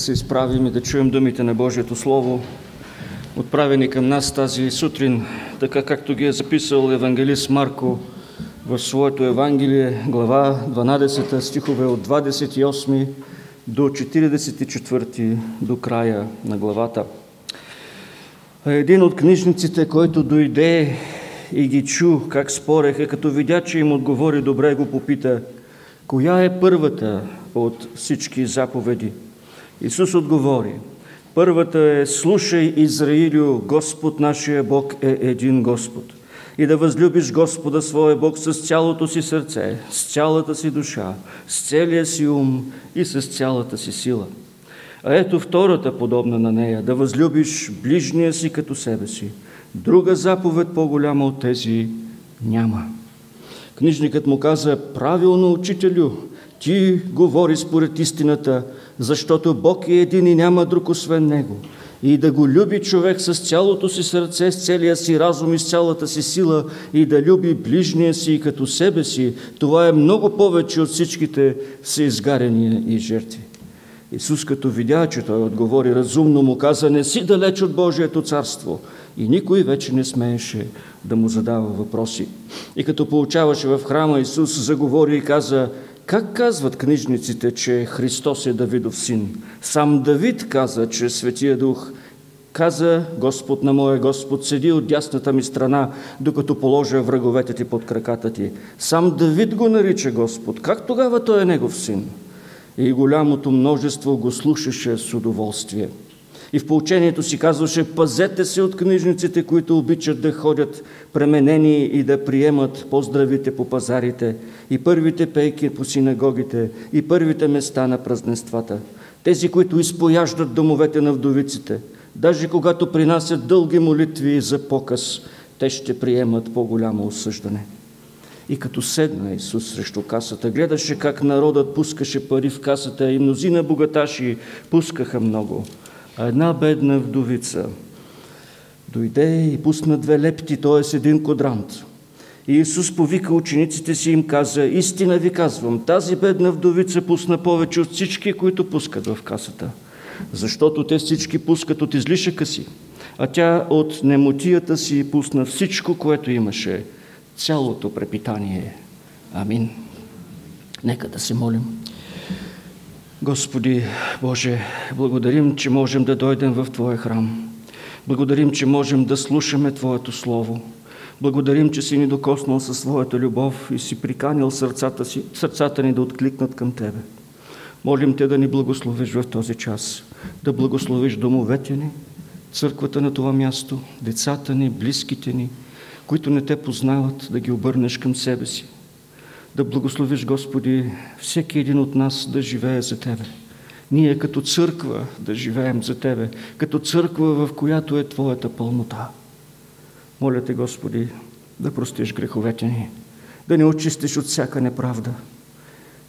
се изправим и да чуем думите на Божието Слово, отправени към нас тази сутрин, така както ги е записал евангелист Марко в своето Евангелие, глава 12, стихове от 28 до 44 до края на главата. Един от книжниците, който дойде и ги чу как спореха, като видя, че им отговори добре, го попита, коя е първата от всички заповеди – Исус отговори, първата е слушай Израилю, Господ нашия Бог е един Господ. И да възлюбиш Господа своя Бог с цялото си сърце, с цялата си душа, с целия си ум и с цялата си сила. А ето втората подобна на нея, да възлюбиш ближния си като себе си. Друга заповед по-голяма от тези няма. Книжникът му каза, правилно, учителю, ти говори според истината, защото Бог е един и няма друг освен Него. И да го люби човек с цялото си сърце, с целия си разум и с цялата си сила и да люби ближния си като себе си, това е много повече от всичките всеизгаряния и жертви. Исус като видя, че той отговори разумно, му каза, не си далеч от Божието царство. И никой вече не смееше да му задава въпроси. И като получаваше в храма, Исус заговори и каза, как казват книжниците, че Христос е Давидов син? Сам Давид каза, че Светия Дух каза Господ на моя Господ, седи от дясната ми страна, докато положа враговете ти под краката ти. Сам Давид го нарича Господ. Как тогава той е негов син? И голямото множество го слушаше с удоволствие. И в поучението си казваше, пазете се от книжниците, които обичат да ходят пременени и да приемат поздравите по пазарите, и първите пейки по синагогите, и първите места на празненствата. Тези, които изпояждат домовете на вдовиците, даже когато принасят дълги молитви за показ, те ще приемат по-голямо осъждане. И като седна Исус срещу касата, гледаше как народът пускаше пари в касата и мнозина богаташи пускаха много – а една бедна вдовица дойде и пусна две лепти, т.е. един кодрант. И Исус повика учениците си и им каза, истина ви казвам, тази бедна вдовица пусна повече от всички, които пускат в касата. Защото те всички пускат от излишъка си, а тя от немотията си пусна всичко, което имаше, цялото препитание. Амин. Нека да се молим. Господи Боже, благодарим, че можем да дойдем в Твоя храм. Благодарим, че можем да слушаме Твоето Слово. Благодарим, че си ни докоснал със своята любов и си приканил сърцата, си, сърцата ни да откликнат към Тебе. Молим Те да ни благословиш в този час, да благословиш домовете ни, църквата на това място, децата ни, близките ни, които не Те познават, да ги обърнеш към себе си, да благословиш, Господи, всеки един от нас да живее за Тебе. Ние като църква да живеем за Тебе, като църква, в която е Твоята пълнота. Моля Те, Господи, да простиш греховете ни, да ни очистиш от всяка неправда,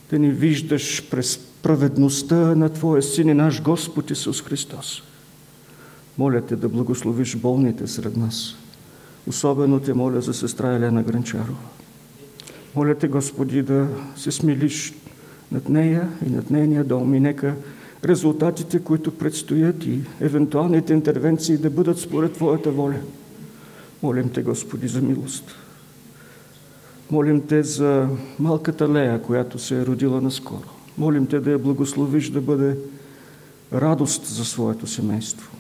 да ни виждаш през праведността на Твоя Син и наш Господ Исус Христос. Моля Те да благословиш болните сред нас. Особено Те моля за сестра Елена Гранчарова. Моля те, Господи, да се смилиш над нея и над нейния дом и нека резултатите, които предстоят и евентуалните интервенции да бъдат според Твоята воля. Молим Те, Господи, за милост. Молим Те за малката Лея, която се е родила наскоро. Молим Те да я благословиш да бъде радост за своето семейство,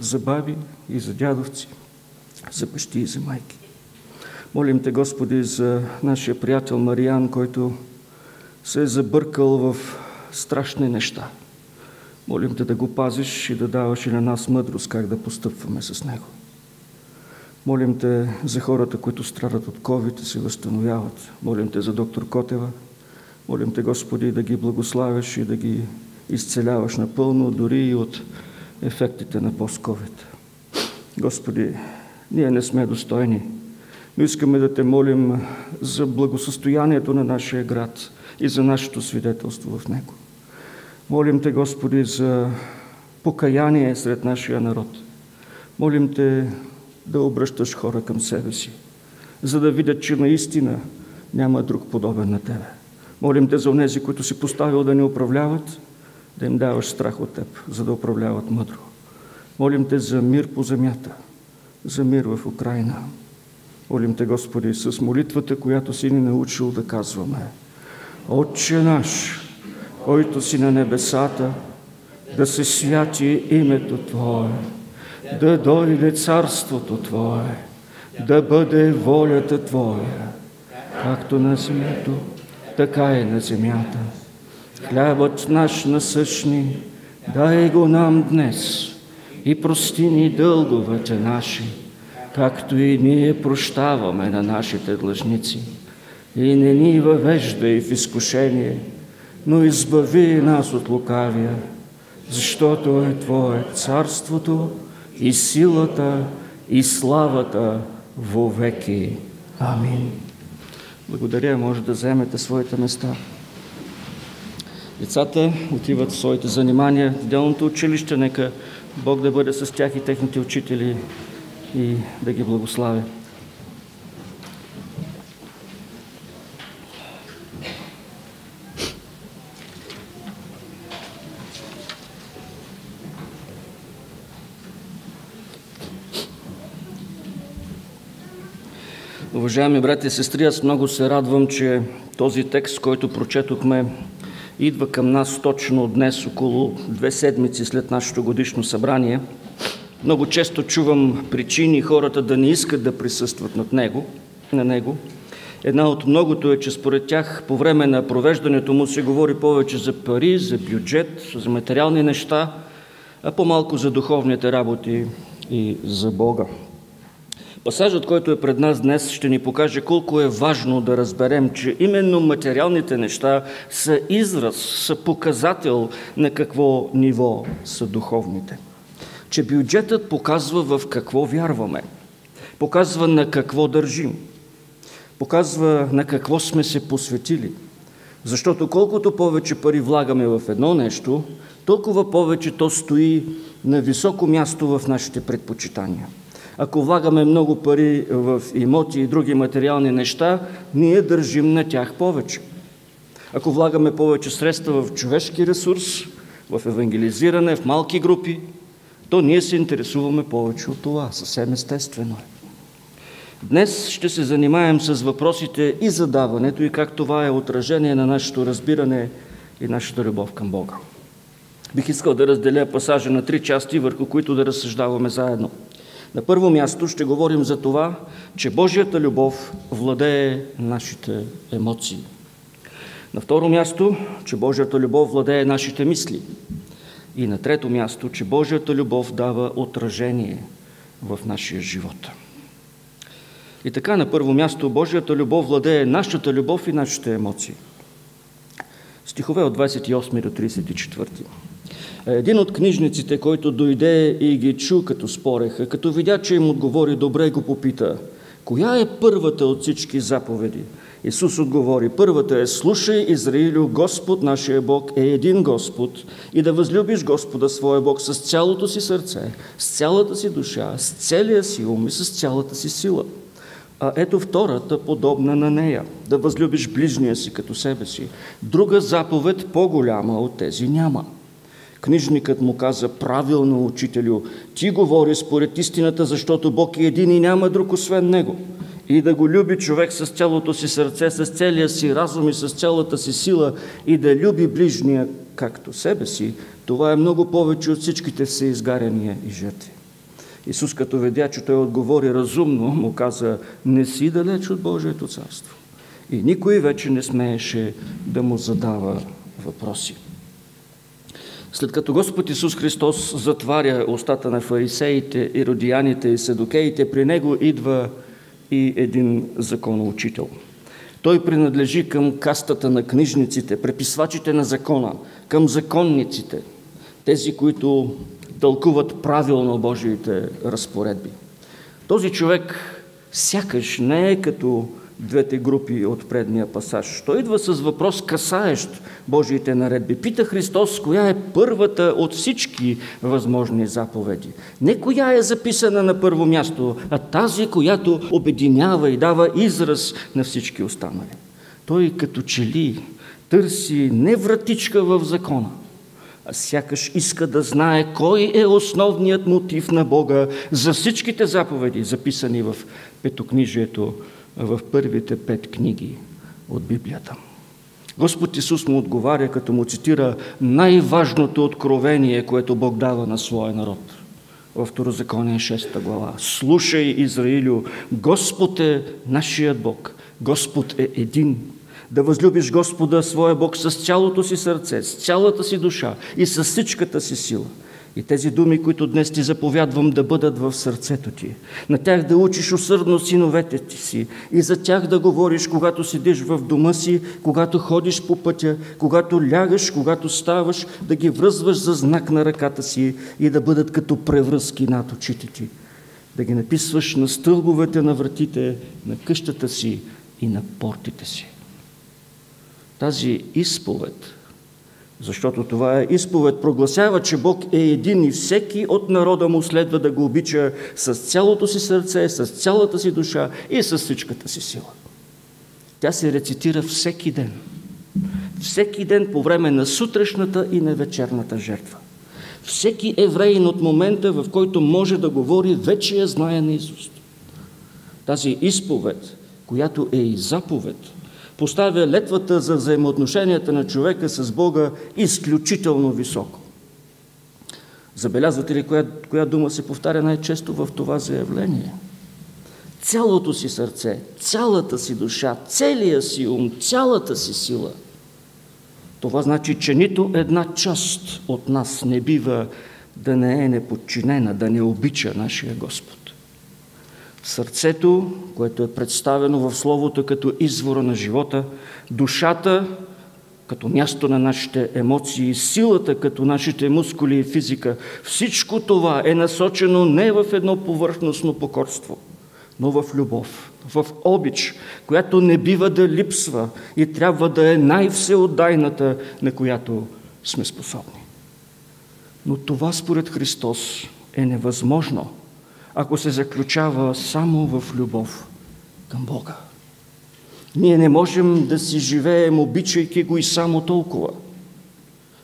за баби и за дядовци, за бащи и за майки. Молим Те, Господи, за нашия приятел Мариан, който се е забъркал в страшни неща. Молим Те да го пазиш и да даваш и на нас мъдрост как да постъпваме с него. Молим Те за хората, които страдат от COVID и се възстановяват. Молим Те за доктор Котева. Молим Те, Господи, да ги благославяш и да ги изцеляваш напълно, дори и от ефектите на пост-ковид. Господи, ние не сме достойни но искаме да те молим за благосъстоянието на нашия град и за нашето свидетелство в него. Молим те, Господи, за покаяние сред нашия народ. Молим те да обръщаш хора към себе си, за да видят, че наистина няма друг подобен на Тебе. Молим те за онези, които си поставил да ни управляват, да им даваш страх от Теб, за да управляват мъдро. Молим Те за мир по земята, за мир в Украина. Молим Те, Господи, с молитвата, която си ни научил да казваме. Отче наш, който си на небесата, да се святи името Твое, да дойде царството Твое, да бъде волята Твоя, както на земята, така и на земята. Хлябът наш насъщни, дай го нам днес и прости ни дълговете наши, както и ние прощаваме на нашите длъжници. И не ни въвеждай в изкушение, но избави нас от лукавия, защото е Твое царството и силата и славата вовеки. Амин. Благодаря, може да вземете своите места. Децата отиват в своите занимания в делното училище. Нека Бог да бъде с тях и техните учители и да ги благославя. Уважаеми брати и сестри, аз много се радвам, че този текст, който прочетохме, идва към нас точно днес, около две седмици след нашето годишно събрание. Много често чувам причини хората да не искат да присъстват над него, на него. Една от многото е, че според тях по време на провеждането му се говори повече за пари, за бюджет, за материални неща, а по-малко за духовните работи и за Бога. Пасажът, който е пред нас днес, ще ни покаже колко е важно да разберем, че именно материалните неща са израз, са показател на какво ниво са духовните. Че бюджетът показва в какво вярваме, показва на какво държим, показва на какво сме се посветили. Защото колкото повече пари влагаме в едно нещо, толкова повече то стои на високо място в нашите предпочитания – ако влагаме много пари в имоти и други материални неща, ние държим на тях повече. Ако влагаме повече средства в човешки ресурс, в евангелизиране, в малки групи, то ние се интересуваме повече от това. Съвсем естествено е. Днес ще се занимаем с въпросите и задаването и как това е отражение на нашето разбиране и нашата любов към Бога. Бих искал да разделя пасажа на три части, върху които да разсъждаваме заедно – на първо място ще говорим за това, че Божията любов владее нашите емоции. На второ място, че Божията любов владее нашите мисли. И на трето място, че Божията любов дава отражение в нашия живот. И така, на първо място, Божията любов владее нашата любов и нашите емоции. Стихове от 28 до 34. Един от книжниците, който дойде и ги чу като спореха, като видя, че им отговори добре, го попита, коя е първата от всички заповеди? Исус отговори, първата е слушай, Израилю, Господ нашия Бог е един Господ и да възлюбиш Господа своя Бог с цялото си сърце, с цялата си душа, с целия си ум и с цялата си сила. А ето втората, подобна на нея, да възлюбиш ближния си като себе си. Друга заповед по-голяма от тези няма – Книжникът му каза, правилно, учителю, ти говори според истината, защото Бог е един и няма друг освен Него. И да го люби човек с цялото си сърце, с целия си разум и с цялата си сила и да люби ближния както себе си, това е много повече от всичките си изгаряния и жертви. Исус, като видя, че той отговори разумно, му каза, не си далеч от Божието царство. И никой вече не смееше да му задава въпроси. След като Господ Исус Христос затваря устата на фарисеите, иродияните и седокеите, при него идва и един законоучител. Той принадлежи към кастата на книжниците, преписвачите на закона, към законниците, тези, които тълкуват правилно Божиите разпоредби. Този човек сякаш не е като двете групи от предния пасаж. Той идва с въпрос касаещ Божиите наредби. Пита Христос, коя е първата от всички възможни заповеди. Не коя е записана на първо място, а тази, която обединява и дава израз на всички останали. Той като че ли търси не вратичка в закона, а сякаш иска да знае кой е основният мотив на Бога за всичките заповеди, записани в Петокнижието, в първите пет книги от Библията. Господ Исус му отговаря, като му цитира най-важното откровение, което Бог дава на своя народ. Във Второзаконие 6 глава. Слушай, Израилю, Господ е нашият Бог. Господ е един. Да възлюбиш Господа, своя Бог, с цялото си сърце, с цялата си душа и с всичката си сила – и тези думи, които днес ти заповядвам да бъдат в сърцето ти. На тях да учиш усърдно синовете ти си и за тях да говориш, когато седиш в дома си, когато ходиш по пътя, когато лягаш, когато ставаш, да ги връзваш за знак на ръката си и да бъдат като превръзки над очите ти. Да ги написваш на стълбовете на вратите, на къщата си и на портите си. Тази изповед – защото това е изповед, прогласява, че Бог е един и всеки от народа му следва да го обича с цялото си сърце, с цялата си душа и с всичката си сила. Тя се рецитира всеки ден. Всеки ден по време на сутрешната и на вечерната жертва. Всеки евреин от момента, в който може да говори, вече я знае на Исус. Тази изповед, която е и заповед – поставя летвата за взаимоотношенията на човека с Бога изключително високо. Забелязвате ли коя, коя дума се повтаря най-често в това заявление? Цялото си сърце, цялата си душа, целия си ум, цялата си сила. Това значи, че нито една част от нас не бива да не е неподчинена, да не обича нашия Господ. Сърцето, което е представено в Словото като извора на живота, душата като място на нашите емоции, силата като нашите мускули и физика, всичко това е насочено не в едно повърхностно покорство, но в любов, в обич, която не бива да липсва и трябва да е най-всеотдайната, на която сме способни. Но това според Христос е невъзможно – ако се заключава само в любов към Бога. Ние не можем да си живеем, обичайки го и само толкова.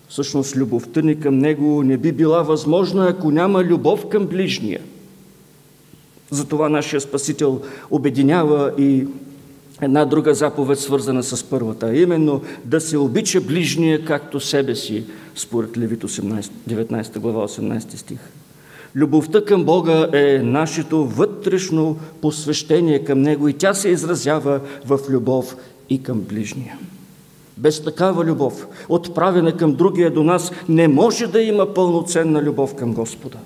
Всъщност, любовта ни към Него не би била възможна, ако няма любов към ближния. Затова нашия Спасител обединява и една друга заповед, свързана с първата, а именно да се обича ближния както себе си, според Левит 18, 19 глава 18 стих. Любовта към Бога е нашето вътрешно посвещение към Него и тя се изразява в любов и към ближния. Без такава любов, отправена към другия до нас, не може да има пълноценна любов към Господа.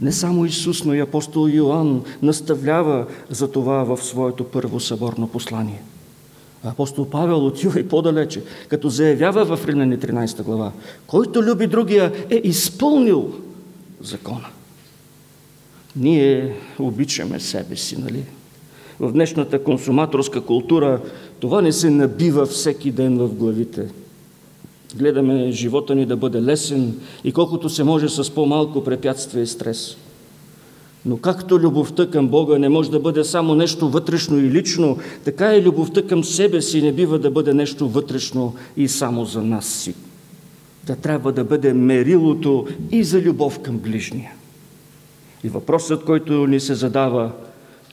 Не само Исус, но и апостол Йоанн наставлява за това в своето първо съборно послание. Апостол Павел отива и по-далече, като заявява в Римляни 13 глава, който люби другия е изпълнил закона. Ние обичаме себе си, нали? В днешната консуматорска култура това не се набива всеки ден в главите. Гледаме живота ни да бъде лесен и колкото се може с по-малко препятствие и стрес. Но както любовта към Бога не може да бъде само нещо вътрешно и лично, така и любовта към себе си не бива да бъде нещо вътрешно и само за нас си. Да трябва да бъде мерилото и за любов към ближния. И въпросът, който ни се задава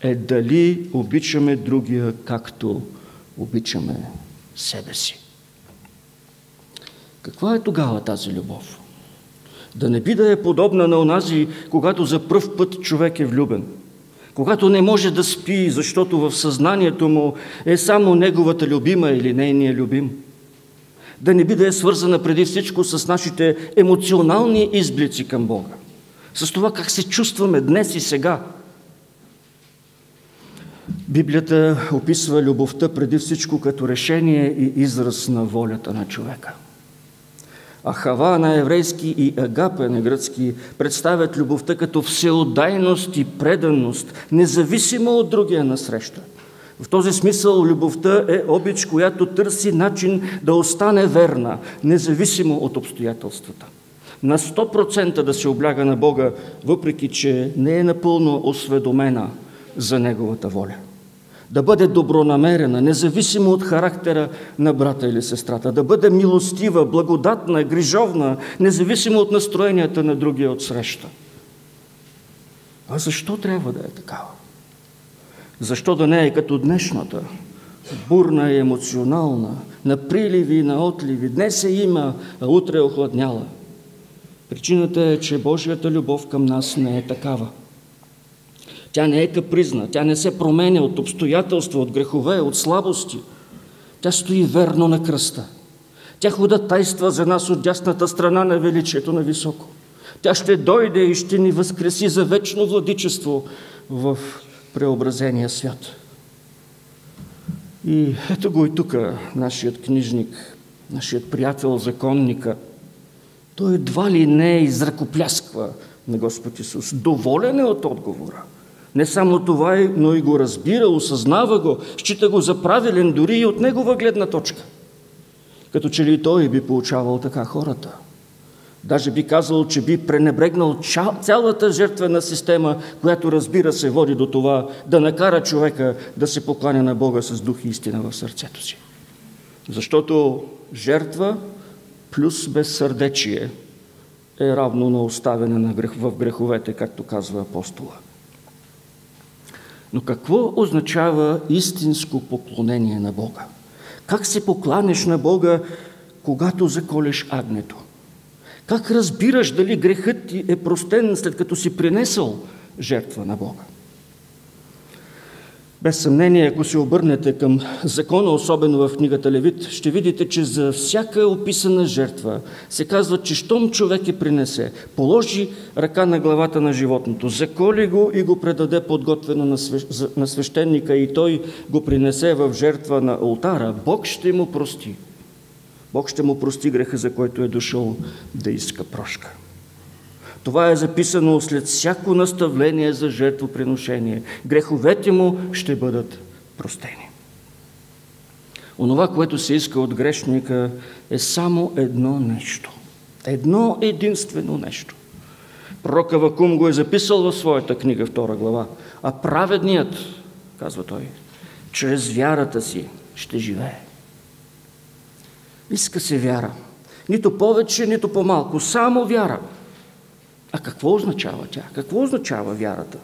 е дали обичаме другия както обичаме себе си. Каква е тогава тази любов? Да не би да е подобна на онази, когато за пръв път човек е влюбен. Когато не може да спи, защото в съзнанието му е само неговата любима или нейния любим. Да не би да е свързана преди всичко с нашите емоционални изблици към Бога с това как се чувстваме днес и сега. Библията описва любовта преди всичко като решение и израз на волята на човека. А Хава на еврейски и Агапе на гръцки представят любовта като всеотдайност и преданност, независимо от другия насреща. В този смисъл любовта е обич, която търси начин да остане верна, независимо от обстоятелствата на 100% да се обляга на Бога, въпреки че не е напълно осведомена за Неговата воля. да бъде добронамерена, независимо от характера на брата или сестрата, да бъде милостива, благодатна, грижовна, независимо от настроенията на другия от среща. А защо трябва да е такава? Защо да не е като днешната? Бурна и емоционална, на приливи и на отливи. Днес е има, а утре е охладняла. Причината е, че Божията любов към нас не е такава. Тя не е капризна, тя не се променя от обстоятелства, от грехове, от слабости. Тя стои верно на кръста. Тя тайства за нас от дясната страна на величието на високо. Тя ще дойде и ще ни възкреси за вечно владичество в преобразения свят. И ето го и тук, нашият книжник, нашият приятел, законника. Той едва ли не изръкоплясква на Господ Исус. Доволен е от отговора. Не само това, но и го разбира, осъзнава го, счита го за правилен дори и от негова гледна точка. Като че ли той би получавал така хората. Даже би казал, че би пренебрегнал цялата жертвена система, която разбира се води до това да накара човека да се покланя на Бога с дух и истина в сърцето си. Защото жертва плюс безсърдечие е равно на оставяне на грех, в греховете, както казва апостола. Но какво означава истинско поклонение на Бога? Как се покланеш на Бога, когато заколеш агнето? Как разбираш дали грехът ти е простен, след като си принесъл жертва на Бога? Без съмнение, ако се обърнете към закона, особено в книгата Левит, ще видите, че за всяка описана жертва се казва, че щом човек е принесе, положи ръка на главата на животното, заколи го и го предаде подготвено на свещеника и той го принесе в жертва на алтара, Бог ще му прости. Бог ще му прости греха, за който е дошъл да иска прошка. Това е записано след всяко наставление за жертвоприношение. Греховете му ще бъдат простени. Онова, което се иска от грешника е само едно нещо. Едно единствено нещо. Пророка Вакум го е записал в своята книга, втора глава. А праведният, казва той, чрез вярата си ще живее. Иска се вяра. Нито повече, нито по-малко. Само вяра. А какво означава тя? Какво означава вярата?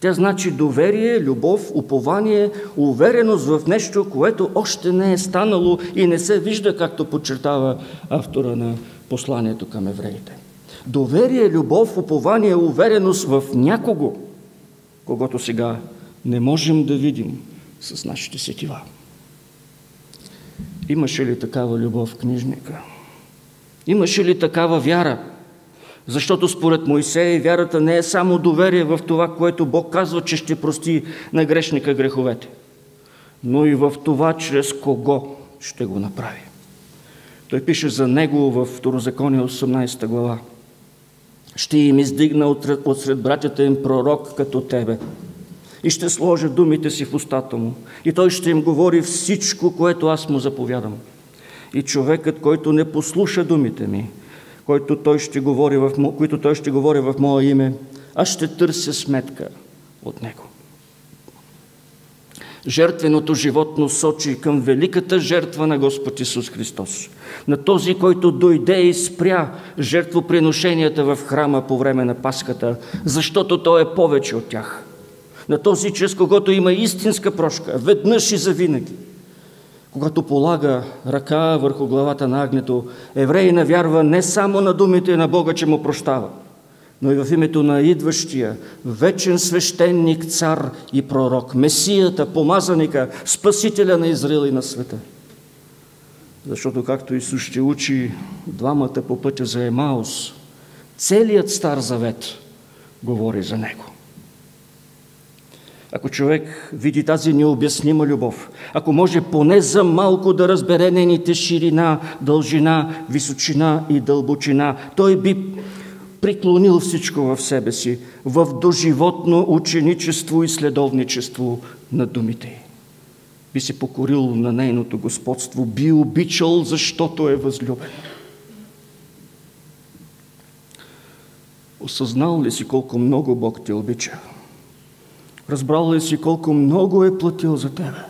Тя значи доверие, любов, упование, увереност в нещо, което още не е станало и не се вижда, както подчертава автора на посланието към евреите. Доверие, любов, упование, увереност в някого, когато сега не можем да видим с нашите сетива. Имаше ли такава любов книжника? Имаше ли такава вяра? Защото според Моисей вярата не е само доверие в това, което Бог казва, че ще прости на грешника греховете, но и в това, чрез кого ще го направи. Той пише за него в Второзаконие 18 глава. Ще им издигна от сред братята им пророк като тебе и ще сложа думите си в устата му и той ще им говори всичко, което аз му заповядам. И човекът, който не послуша думите ми, който той ще говори в, които той ще говори в мое име, аз ще търся сметка от него. Жертвеното животно сочи към великата жертва на Господ Исус Христос. На този, който дойде и спря жертвоприношенията в храма по време на Пасхата, защото Той е повече от тях. На този, чрез когото има истинска прошка, веднъж и завинаги – когато полага ръка върху главата на агнето, еврей навярва не само на думите на Бога, че му прощава, но и в името на идващия, вечен свещеник, цар и пророк, Месията, помазаника, Спасителя на Израил и на света. Защото, както Исус ще учи двамата по пътя за Емаус, целият Стар Завет говори за Него. Ако човек види тази необяснима любов, ако може поне за малко да разбере нейните ширина, дължина, височина и дълбочина, той би приклонил всичко в себе си в доживотно ученичество и следовничество на думите Би се покорил на нейното господство, би обичал, защото е възлюбен. Осъзнал ли си колко много Бог те обича? Разбрал ли си колко много е платил за тебе?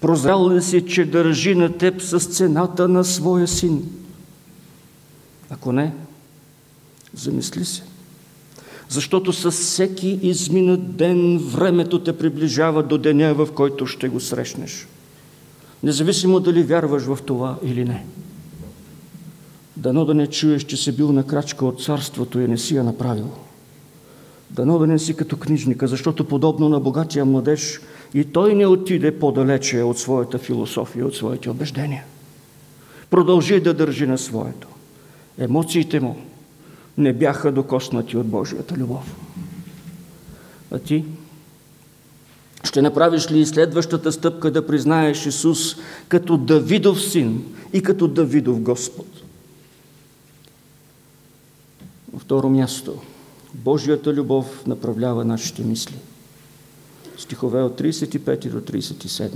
Прозрял ли си, че държи на теб с цената на своя син? Ако не, замисли се. Защото със всеки изминат ден времето те приближава до деня, в който ще го срещнеш. Независимо дали вярваш в това или не. Дано да не чуеш, че си бил на крачка от царството и не си я направил. Дано да не си като книжника, защото подобно на богатия младеж и той не отиде по-далече от своята философия, от своите убеждения. Продължи да държи на своето. Емоциите му не бяха докоснати от Божията любов. А ти? Ще направиш ли следващата стъпка да признаеш Исус като Давидов син и като Давидов Господ? На второ място, Божията любов направлява нашите мисли. Стихове от 35 до 37.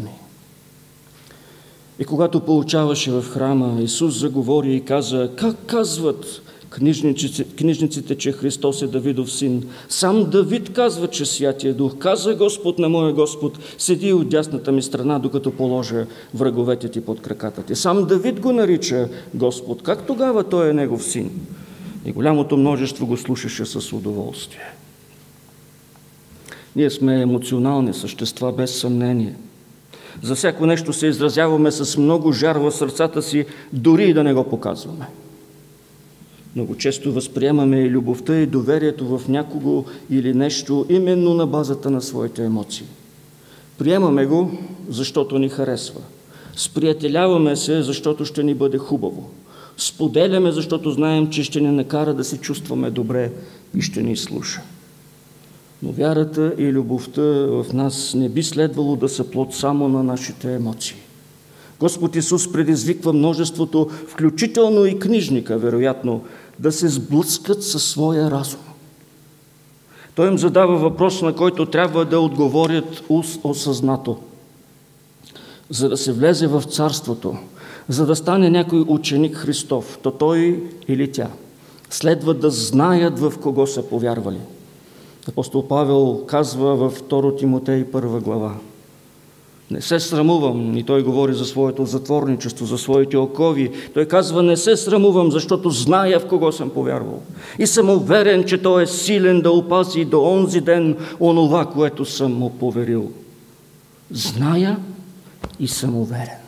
И когато получаваше в храма, Исус заговори и каза, как казват книжниците, книжниците, че Христос е Давидов син. Сам Давид казва, че Святия Дух. Каза Господ на моя Господ, седи от дясната ми страна, докато положа враговете ти под краката ти. Сам Давид го нарича Господ. Как тогава той е Негов син? И голямото множество го слушаше с удоволствие. Ние сме емоционални същества, без съмнение. За всяко нещо се изразяваме с много жар в сърцата си, дори и да не го показваме. Много често възприемаме и любовта и доверието в някого или нещо именно на базата на своите емоции. Приемаме го, защото ни харесва. Сприятеляваме се, защото ще ни бъде хубаво. Споделяме, защото знаем, че ще ни накара да се чувстваме добре и ще ни слуша. Но вярата и любовта в нас не би следвало да са плод само на нашите емоции. Господ Исус предизвиква множеството, включително и книжника, вероятно, да се сблъскат със своя разум. Той им задава въпрос, на който трябва да отговорят осъзнато. За да се влезе в царството, за да стане някой ученик Христов, то той или тя следва да знаят в кого са повярвали. Апостол Павел казва във 2 Тимотей 1 глава – не се срамувам, и той говори за своето затворничество, за своите окови. Той казва, не се срамувам, защото зная в кого съм повярвал. И съм уверен, че той е силен да опази до онзи ден онова, което съм му поверил. Зная и съм уверен.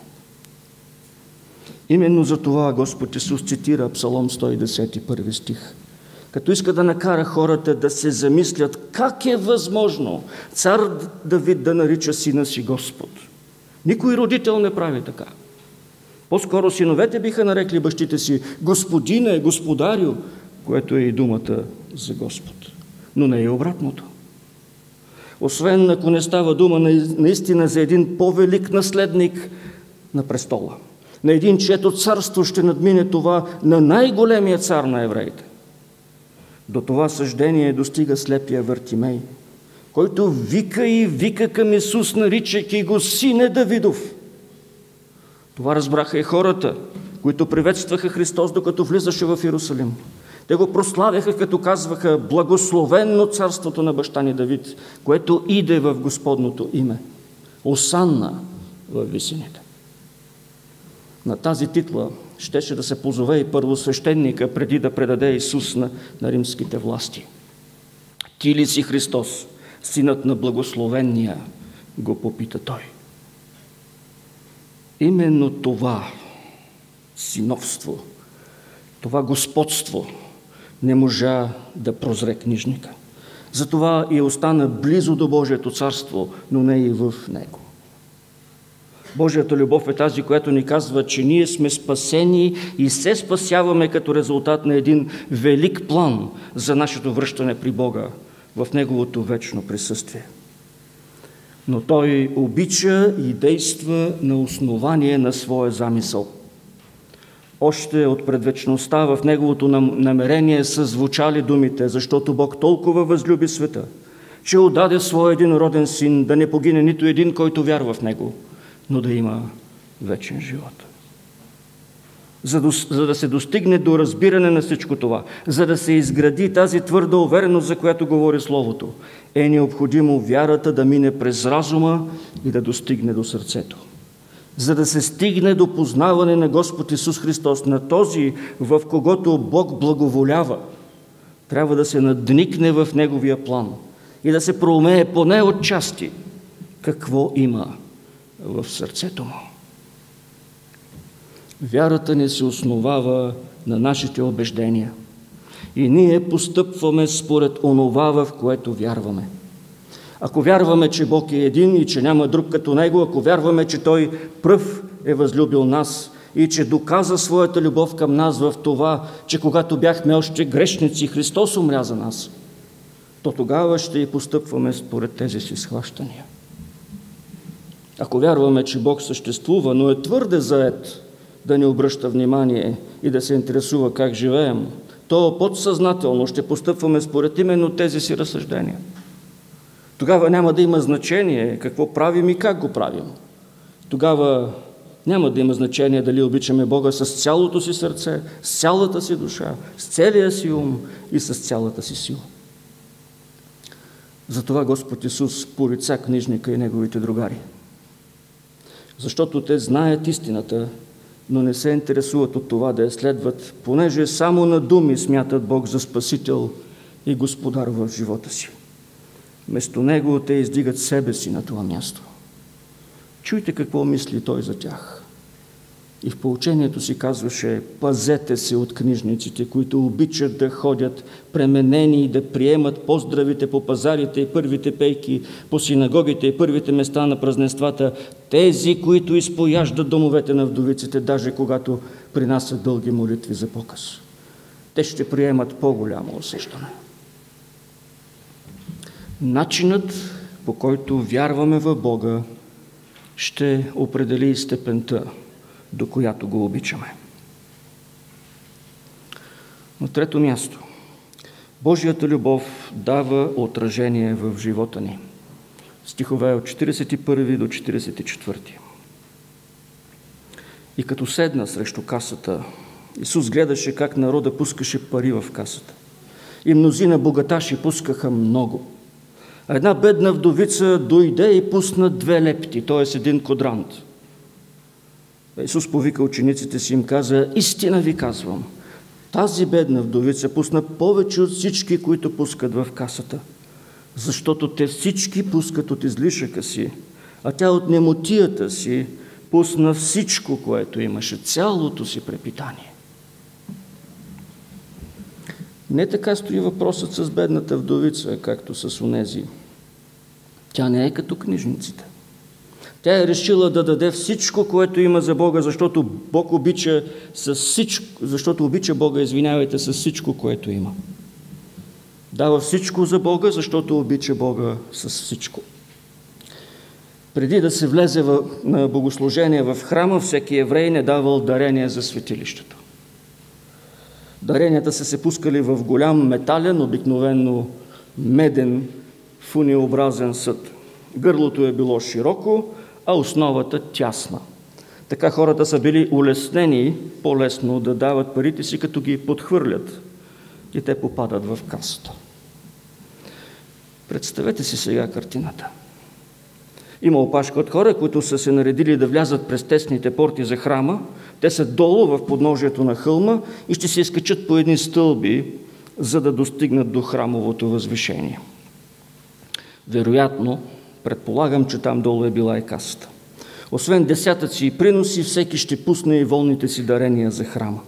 Именно за това Господ Исус цитира Псалом 111, стих – като иска да накара хората да се замислят как е възможно цар Давид да нарича сина си Господ. Никой родител не прави така. По-скоро синовете биха нарекли бащите си Господине, Господарю, което е и думата за Господ. Но не е обратното. Освен ако не става дума наистина за един по-велик наследник на престола. На един, чието царство ще надмине това на най-големия цар на евреите. До това съждение достига слепия Въртимей, който вика и вика към Исус, наричайки го Сине Давидов. Това разбраха и хората, които приветстваха Христос, докато влизаше в Иерусалим. Те го прославяха, като казваха Благословенно царството на баща ни Давид, което иде в Господното име. Осанна в висините. На тази титла щеше да се позове и първосвещеника преди да предаде Исус на, на римските власти. Ти ли си Христос, синът на благословения, го попита той. Именно това синовство, това господство не можа да прозре книжника. Затова и остана близо до Божието царство, но не и в него. Божията любов е тази, която ни казва, че ние сме спасени и се спасяваме като резултат на един велик план за нашето връщане при Бога в Неговото вечно присъствие. Но Той обича и действа на основание на своя замисъл. Още от предвечността в Неговото намерение са звучали думите, защото Бог толкова възлюби света, че отдаде своя единороден син да не погине нито един, който вярва в Него – но да има вечен живот. за, до, за да се достигне до разбиране на всичко това, за да се изгради тази твърда увереност, за която говори Словото, е необходимо вярата да мине през разума и да достигне до сърцето. За да се стигне до познаване на Господ Исус Христос, на този, в когото Бог благоволява, трябва да се надникне в Неговия план и да се проумее поне от части какво има в сърцето му. Вярата ни се основава на нашите убеждения. И ние постъпваме според онова, в което вярваме. Ако вярваме, че Бог е един и че няма друг като Него, ако вярваме, че Той пръв е възлюбил нас и че доказа своята любов към нас в това, че когато бяхме още грешници, Христос умря за нас, то тогава ще и постъпваме според тези си схващания. Ако вярваме, че Бог съществува, но е твърде заед да ни обръща внимание и да се интересува как живеем, то подсъзнателно ще постъпваме според именно тези си разсъждения. Тогава няма да има значение какво правим и как го правим. Тогава няма да има значение дали обичаме Бога с цялото си сърце, с цялата си душа, с целия си ум и с цялата си сила. Затова Господ Исус порица книжника и неговите другари. Защото те знаят истината но не се интересуват от това да я следват, понеже само на думи смятат Бог за Спасител и Господар в живота си. Вместо Него те издигат себе си на това място. Чуйте какво мисли Той за тях. И в поучението си казваше, пазете се от книжниците, които обичат да ходят пременени и да приемат поздравите по пазарите и първите пейки, по синагогите и първите места на празненствата, тези, които изпояждат домовете на вдовиците, даже когато принасят дълги молитви за показ. Те ще приемат по-голямо усещане. Начинът, по който вярваме в Бога, ще определи степента до която го обичаме. На трето място. Божията любов дава отражение в живота ни. Стихове от 41 до 44. И като седна срещу касата, Исус гледаше как народа пускаше пари в касата. И мнозина богаташи пускаха много. А една бедна вдовица дойде и пусна две лепти, т.е. един кодрант – Исус повика учениците си им каза, истина ви казвам, тази бедна вдовица пусна повече от всички, които пускат в касата, защото те всички пускат от излишъка си, а тя от немотията си пусна всичко, което имаше, цялото си препитание. Не така стои въпросът с бедната вдовица, както с онези. Тя не е като книжниците. Тя е решила да даде всичко, което има за Бога, защото Бог обича с всичко, защото обича Бога, извинявайте, с всичко, което има. Дава всичко за Бога, защото обича Бога с всичко. Преди да се влезе в, на богослужение в храма, всеки еврей не давал дарение за светилището. Даренията са се пускали в голям метален, обикновенно меден, фуниобразен съд. Гърлото е било широко, а основата тясна. Така хората са били улеснени по-лесно да дават парите си, като ги подхвърлят и те попадат в касата. Представете си сега картината. Има опашка от хора, които са се наредили да влязат през тесните порти за храма. Те са долу в подножието на хълма и ще се изкачат по едни стълби, за да достигнат до храмовото възвишение. Вероятно, Предполагам, че там долу е била и касата. Освен десятъци и приноси, всеки ще пусне и волните си дарения за храма.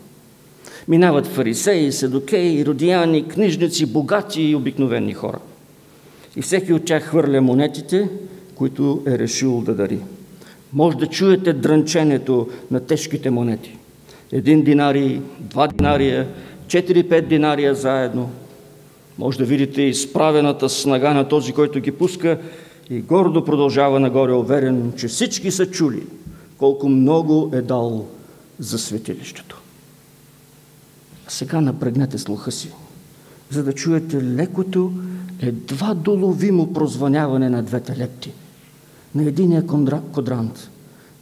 Минават фарисеи, седокеи, родияни, книжници, богати и обикновени хора. И всеки от тях хвърля монетите, които е решил да дари. Може да чуете дрънченето на тежките монети. Един динарий, два динария, 4-5 динария заедно. Може да видите изправената снага на този, който ги пуска и гордо продължава нагоре, уверен, че всички са чули колко много е дал за светилището. Сега напрегнете слуха си, за да чуете лекото, едва доловимо прозваняване на двете лепти, на единия кодрант,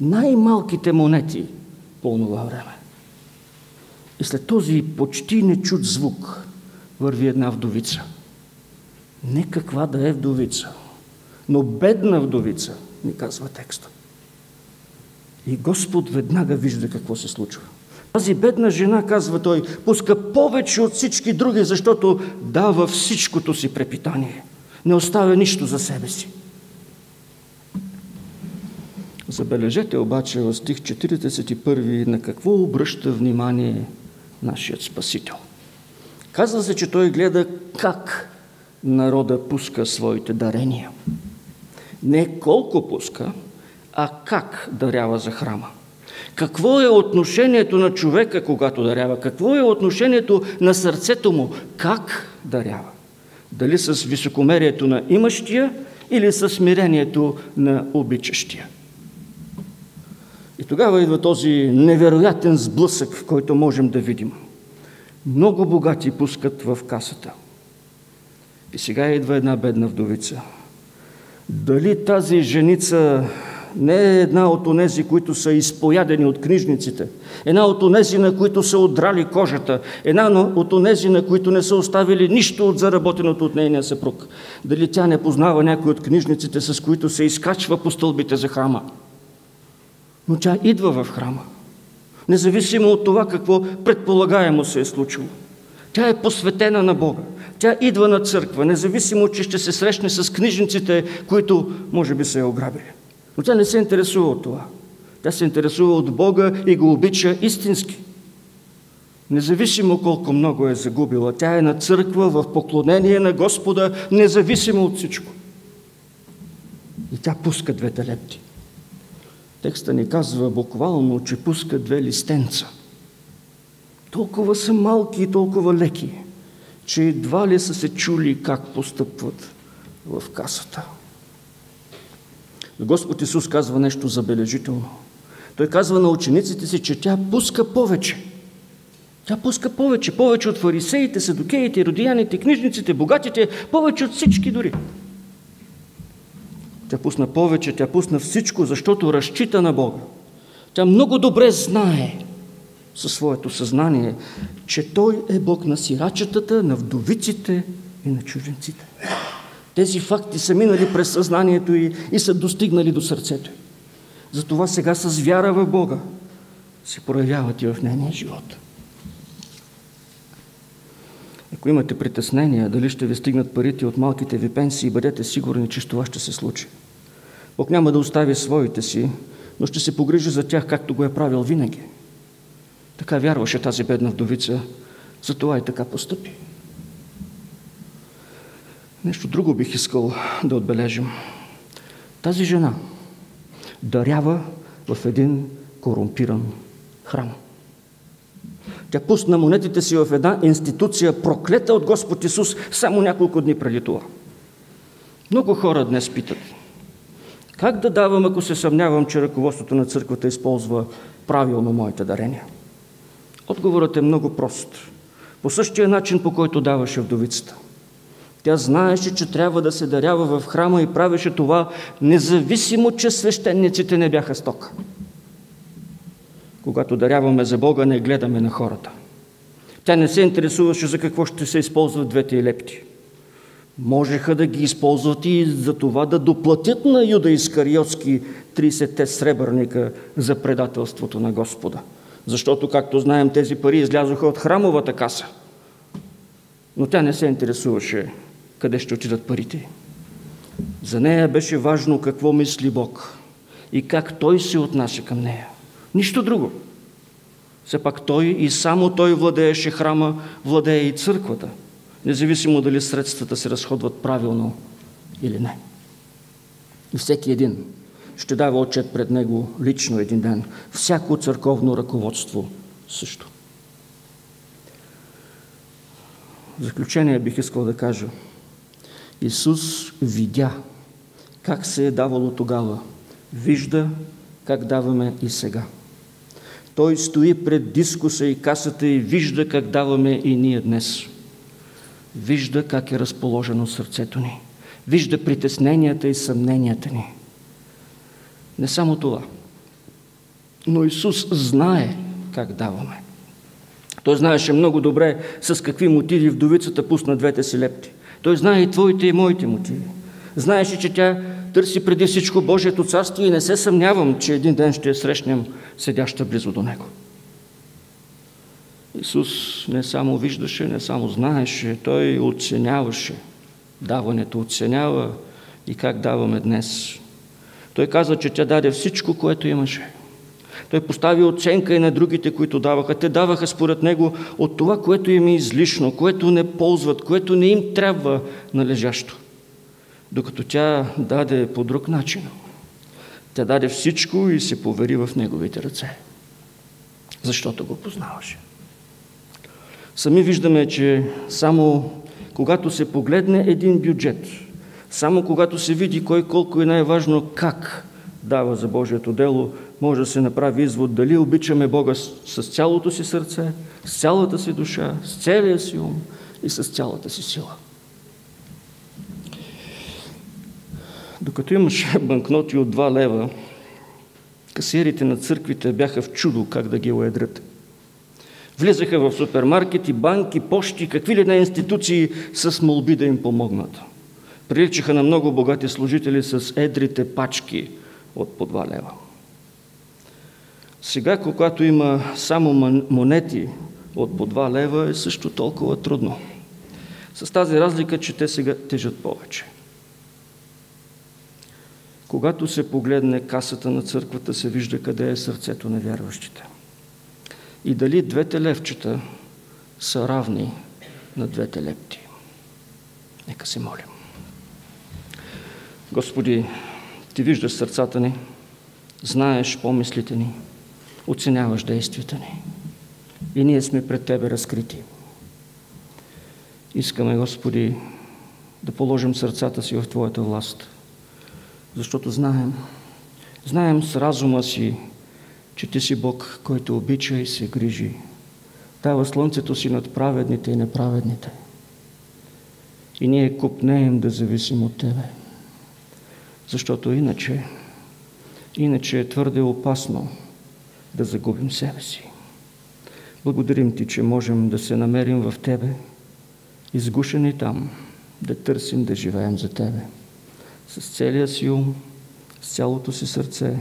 най-малките монети по това време. И след този почти нечут звук върви една вдовица. Не каква да е вдовица, но бедна вдовица, ни казва текста. И Господ веднага вижда какво се случва. Тази бедна жена, казва той, пуска повече от всички други, защото дава всичкото си препитание. Не оставя нищо за себе си. Забележете обаче в стих 41 на какво обръща внимание нашият Спасител. Казва се, че той гледа как народа пуска своите дарения. Не колко пуска, а как дарява за храма. Какво е отношението на човека, когато дарява? Какво е отношението на сърцето му? Как дарява? Дали с високомерието на имащия или с смирението на обичащия? И тогава идва този невероятен сблъсък, в който можем да видим. Много богати пускат в касата. И сега идва една бедна вдовица. Дали тази женица не е една от онези, които са изпоядени от книжниците, една от онези, на които са отдрали кожата, една от онези, на които не са оставили нищо от заработеното от нейния съпруг. Дали тя не познава някой от книжниците, с които се изкачва по стълбите за храма? Но тя идва в храма, независимо от това какво предполагаемо се е случило. Тя е посветена на Бога. Тя идва на църква, независимо, че ще се срещне с книжниците, които може би са я ограбили. Но тя не се интересува от това. Тя се интересува от Бога и го обича истински. Независимо колко много е загубила, тя е на църква в поклонение на Господа, независимо от всичко. И тя пуска двете лепти. Текста ни казва буквално, че пуска две листенца. Толкова са малки и толкова леки, че едва ли са се чули как постъпват в касата. Господ Исус казва нещо забележително. Той казва на учениците си, че тя пуска повече. Тя пуска повече, повече от фарисеите, садокеите, родияните, книжниците, богатите, повече от всички дори. Тя пусна повече, тя пусна всичко, защото разчита на Бога. Тя много добре знае със своето съзнание, че Той е Бог на сирачетата, на вдовиците и на чужденците. Тези факти са минали през съзнанието и, и са достигнали до сърцето. Затова сега с вяра в Бога се проявяват и в нейния живот. Ако имате притеснения дали ще ви стигнат парите от малките ви пенсии, бъдете сигурни, че това ще се случи. Бог няма да остави своите си, но ще се погрижи за тях, както го е правил винаги. Така вярваше тази бедна вдовица, затова и така постъпи. Нещо друго бих искал да отбележим. Тази жена дарява в един корумпиран храм. Тя пусна монетите си в една институция, проклета от Господ Исус, само няколко дни преди това. Много хора днес питат, как да давам, ако се съмнявам, че ръководството на църквата използва правилно моите дарения? Отговорът е много прост. По същия начин, по който даваше вдовицата. Тя знаеше, че трябва да се дарява в храма и правеше това, независимо, че свещениците не бяха стока. Когато даряваме за Бога, не гледаме на хората. Тя не се интересуваше за какво ще се използват двете лепти. Можеха да ги използват и за това да доплатят на Юда Искариотски 30-те сребърника за предателството на Господа. Защото, както знаем, тези пари излязоха от храмовата каса. Но тя не се интересуваше къде ще отидат парите. За нея беше важно какво мисли Бог и как Той се отнася към нея. Нищо друго. Все пак Той и само Той владееше храма, владее и църквата, независимо дали средствата се разходват правилно или не. И всеки един ще дава отчет пред Него лично един ден. Всяко църковно ръководство също. В заключение бих искал да кажа – Исус видя как се е давало тогава. Вижда как даваме и сега. Той стои пред дискуса и касата и вижда как даваме и ние днес. Вижда как е разположено сърцето ни. Вижда притесненията и съмненията ни. Не само това, но Исус знае как даваме. Той знаеше много добре с какви мотиви вдовицата пусна двете си лепти. Той знае и твоите и моите мотиви. Знаеше, че тя търси преди всичко Божието царство и не се съмнявам, че един ден ще я срещнем седяща близо до Него. Исус не само виждаше, не само знаеше, Той оценяваше. Даването оценява и как даваме днес. Той каза, че тя даде всичко, което имаше. Той постави оценка и на другите, които даваха. Те даваха според него от това, което им е излишно, което не ползват, което не им трябва належащо. Докато тя даде по друг начин. Тя даде всичко и се повери в неговите ръце. Защото го познаваше. Сами виждаме, че само когато се погледне един бюджет, само когато се види кой колко е най-важно как дава за Божието дело, може да се направи извод дали обичаме Бога с, с цялото си сърце, с цялата си душа, с целия си ум и с цялата си сила. Докато имаше банкноти от 2 лева, касиерите на църквите бяха в чудо как да ги уедрят. Влизаха в супермаркети, банки, почти, какви ли не институции с молби да им помогнат. Приличаха на много богати служители с едрите пачки от по 2 лева. Сега, когато има само монети от по 2 лева, е също толкова трудно. С тази разлика, че те сега тежат повече. Когато се погледне касата на църквата, се вижда къде е сърцето на вярващите. И дали двете левчета са равни на двете лепти. Нека се молим. Господи, Ти виждаш сърцата ни, знаеш помислите ни, оценяваш действията ни. И ние сме пред Тебе разкрити. Искаме, Господи, да положим сърцата си в Твоята власт, защото знаем, знаем с разума си, че Ти си Бог, който обича и се грижи. Дава слънцето си над праведните и неправедните. И ние купнеем да зависим от Тебе. Защото иначе, иначе е твърде опасно да загубим себе си. Благодарим Ти, че можем да се намерим в Тебе, изгушени там, да търсим да живеем за Тебе. С целия си ум, с цялото си сърце,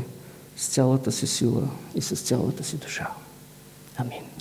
с цялата си сила и с цялата си душа. Амин.